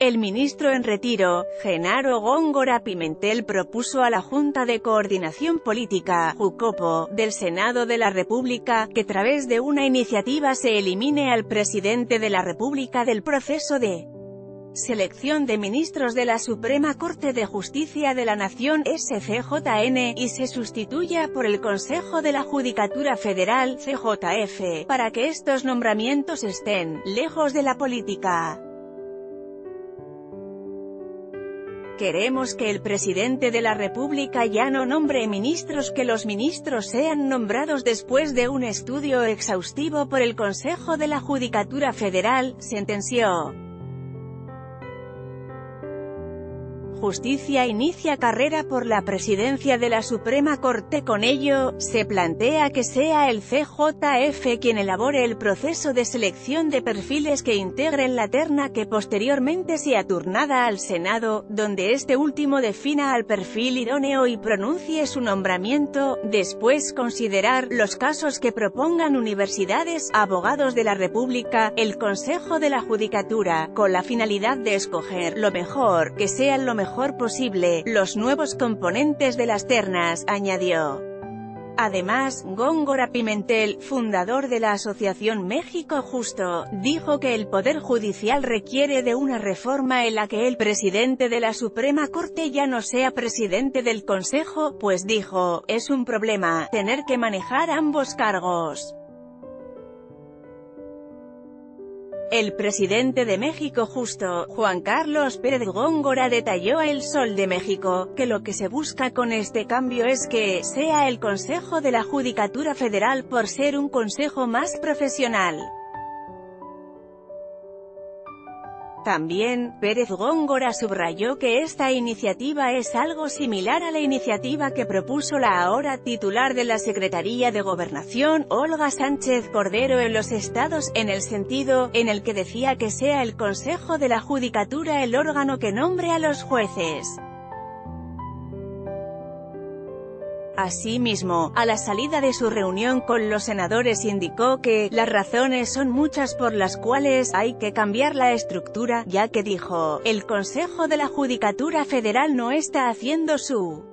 El ministro en retiro, Genaro Góngora Pimentel propuso a la Junta de Coordinación Política, JUCOPO, del Senado de la República, que través de una iniciativa se elimine al presidente de la República del proceso de selección de ministros de la Suprema Corte de Justicia de la Nación SCJN, y se sustituya por el Consejo de la Judicatura Federal CJF, para que estos nombramientos estén lejos de la política. Queremos que el presidente de la República ya no nombre ministros que los ministros sean nombrados después de un estudio exhaustivo por el Consejo de la Judicatura Federal, sentenció. Justicia inicia carrera por la presidencia de la Suprema Corte. Con ello, se plantea que sea el CJF quien elabore el proceso de selección de perfiles que integren la terna que posteriormente sea turnada al Senado, donde este último defina al perfil idóneo y pronuncie su nombramiento, después considerar los casos que propongan universidades, abogados de la República, el Consejo de la Judicatura, con la finalidad de escoger lo mejor, que sea lo posible, los nuevos componentes de las ternas, añadió. Además, Góngora Pimentel, fundador de la Asociación México Justo, dijo que el Poder Judicial requiere de una reforma en la que el presidente de la Suprema Corte ya no sea presidente del Consejo, pues dijo, es un problema, tener que manejar ambos cargos. El presidente de México Justo, Juan Carlos Pérez Góngora detalló a El Sol de México, que lo que se busca con este cambio es que, sea el Consejo de la Judicatura Federal por ser un consejo más profesional. También, Pérez Góngora subrayó que esta iniciativa es algo similar a la iniciativa que propuso la ahora titular de la Secretaría de Gobernación, Olga Sánchez Cordero en los estados, en el sentido, en el que decía que sea el Consejo de la Judicatura el órgano que nombre a los jueces. Asimismo, a la salida de su reunión con los senadores indicó que, las razones son muchas por las cuales hay que cambiar la estructura, ya que dijo, el Consejo de la Judicatura Federal no está haciendo su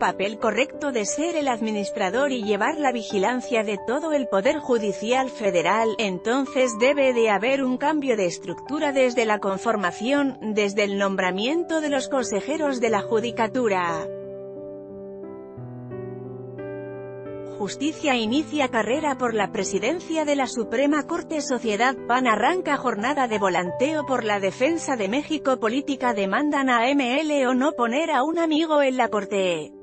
papel correcto de ser el administrador y llevar la vigilancia de todo el Poder Judicial Federal, entonces debe de haber un cambio de estructura desde la conformación, desde el nombramiento de los consejeros de la Judicatura. Justicia inicia carrera por la presidencia de la Suprema Corte Sociedad PAN arranca jornada de volanteo por la defensa de México Política demandan a ML o no poner a un amigo en la Corte.